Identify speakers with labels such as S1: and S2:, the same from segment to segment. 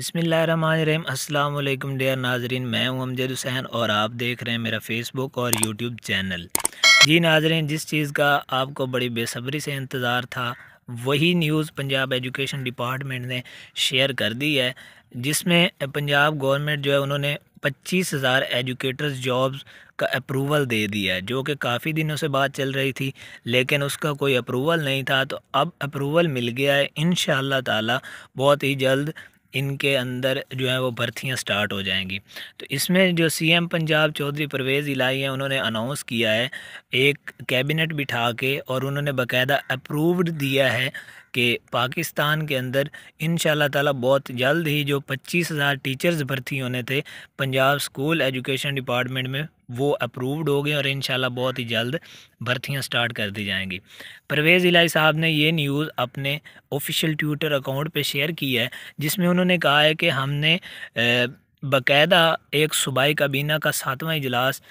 S1: बिसमीम वालेकुम डियर नाजरीन, मैं हूँ अमजद हुसैन और आप देख रहे हैं मेरा फेसबुक और यूट्यूब चैनल। जी नाजरीन, जिस चीज़ का आपको बड़ी बेसब्री से इंतज़ार था, वही न्यूज़ पंजाब एजुकेशन डिपार्टमेंट ने शेयर कर दी है, जिसमें पंजाब गवर्नमेंट जो है, उन्होंने पच्चीस हज़ार एजुकेटर्स जॉब्स का अप्रूवल दे दिया है, जो कि काफ़ी दिनों से बात चल रही थी, लेकिन उसका कोई अप्रूवल नहीं था। तो अब अप्रूवल मिल गया है इन ताला बहुत ही जल्द इनके अंदर जो है वो भर्तियाँ स्टार्ट हो जाएँगी। तो इसमें जो सीएम पंजाब चौधरी परवेज़ इलाई हैं, उन्होंने अनाउंस किया है, एक कैबिनेट बिठा के और उन्होंने बाकायदा अप्रूव्ड दिया है कि पाकिस्तान के अंदर इन ताला बहुत जल्द ही जो पच्चीस हज़ार टीचर्स भर्ती होने थे, पंजाब स्कूल एजुकेशन डिपार्टमेंट में वो अप्रूव्ड हो गए और इन बहुत ही जल्द भर्तियाँ स्टार्ट कर दी जाएँगी। परवेज़ इलाई साहब ने ये न्यूज़ अपने ऑफिशियल ट्विटर अकाउंट पे शेयर की है, जिसमें उन्होंने कहा है कि हमने बाकायदा एक सूबाई काबीना का सातवां इजलास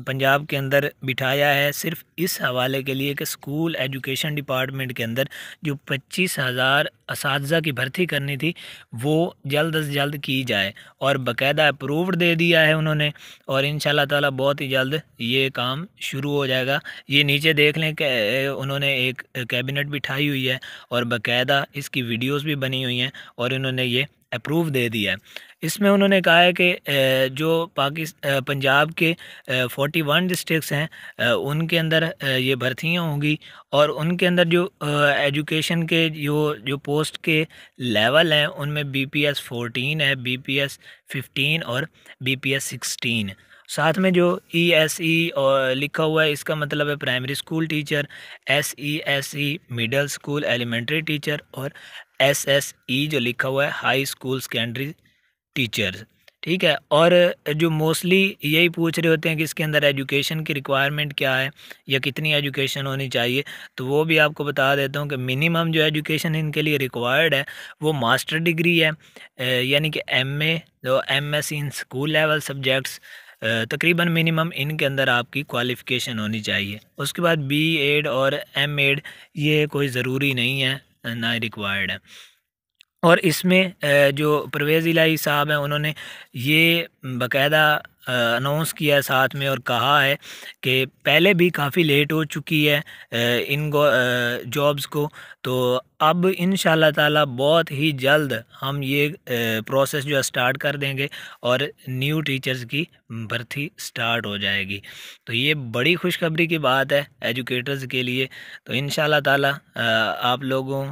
S1: पंजाब के अंदर बिठाया है सिर्फ़ इस हवाले के लिए कि स्कूल एजुकेशन डिपार्टमेंट के अंदर जो पच्चीस हज़ार इस की भर्ती करनी थी, वो जल्द अज जल्द की जाए और बाकायदा अप्रूव्ड दे दिया है उन्होंने और इन ताला बहुत ही जल्द ये काम शुरू हो जाएगा। ये नीचे देख लें कि उन्होंने एक कैबिनेट बिठाई हुई है और बाकायदा इसकी वीडियोज़ भी बनी हुई हैं और इन्होंने ये अप्रूव दे दिया है। इसमें उन्होंने कहा है कि जो पाकिस्तान पंजाब के फोर्टी वन डिस्ट्रिक्स हैं उनके अंदर ये भर्तियाँ होंगी और उनके अंदर जो एजुकेशन के जो जो पोस्ट के लेवल हैं, उनमें बी पी एस फोर्टीन है बी पी एस फिफ्टीन और बी पी एस सिक्सटीन साथ में जो ई एस ई लिखा हुआ है, इसका मतलब है primary school teacher S E S E middle school elementary teacher और एस एस ई जो लिखा हुआ है हाई स्कूल सेकेंडरी टीचर्स ठीक है? और जो मोस्टली यही पूछ रहे होते हैं कि इसके अंदर एजुकेशन की रिक्वायरमेंट क्या है या कितनी एजुकेशन होनी चाहिए तो वो भी आपको बता देता हूँ कि मिनिमम जो एजुकेशन इनके लिए रिक्वायर्ड है, वो मास्टर डिग्री है यानी कि एम ए जो M S in school level subjects तकरीबन मिनिमम इनके अंदर आपकी क्वालिफ़िकेशन होनी चाहिए। उसके बाद बी एड और एम एड ये कोई ज़रूरी नहीं है। ना रिक्वायर्ड है। और इसमें जो परवेज़ इलाही साहब हैं उन्होंने ये बाकायदा अनाउंस किया है साथ में और कहा है कि पहले भी काफ़ी लेट हो चुकी है इन जॉब्स को। तो अब इन ताला बहुत ही जल्द हम ये प्रोसेस जो है स्टार्ट कर देंगे और न्यू टीचर्स की भर्ती स्टार्ट हो जाएगी। तो ये बड़ी खुशखबरी की बात है एजुकेटर्स के लिए। तो इन ताला आप लोगों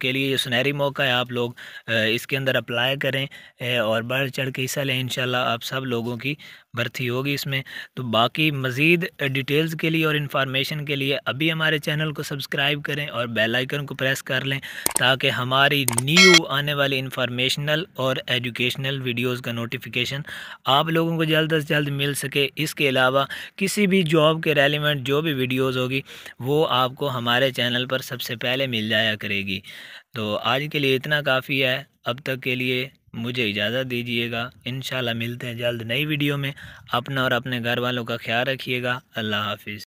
S1: के लिए ये सुनहरी मौका है आप लोग इसके अंदर अप्लाई करें और बढ़ चढ़ के हिस्सा लें इन आप सब लोगों की भर्ती होगी इसमें। तो बाकी मज़ीद डिटेल्स के लिए और इन्फॉर्मेशन के लिए अभी हमारे चैनल को सब्सक्राइब करें और बेल आइकन को प्रेस कर लें ताकि हमारी न्यू आने वाली इन्फॉर्मेशनल और एजुकेशनल वीडियोस का नोटिफिकेशन आप लोगों को जल्द अज जल्द मिल सके। इसके अलावा किसी भी जॉब के रेलिवेंट जो भी वीडियोज़ होगी, वो आपको हमारे चैनल पर सबसे पहले मिल जाया करेगी। तो आज के लिए इतना काफ़ी है। अब तक के लिए मुझे इजाज़त दीजिएगा। इन मिलते हैं जल्द नई वीडियो में। अपना और अपने घर वालों का ख्याल रखिएगा। अल्लाह हाफिज़।